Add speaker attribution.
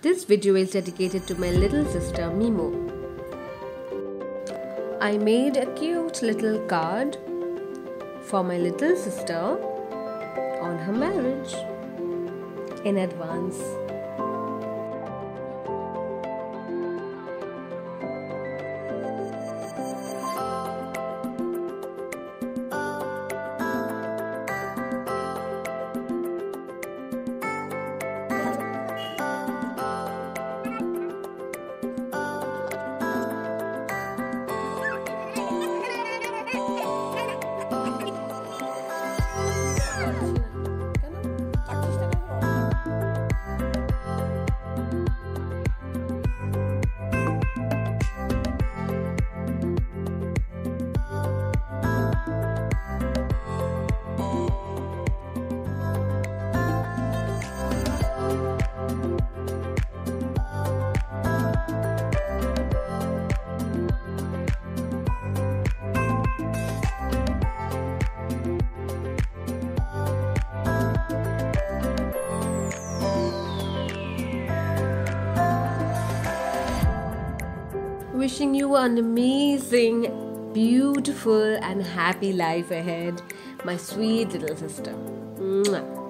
Speaker 1: This video is dedicated to my little sister Mimo. I made a cute little card for my little sister on her marriage in advance. Wishing you an amazing, beautiful, and happy life ahead, my sweet little sister. Mwah.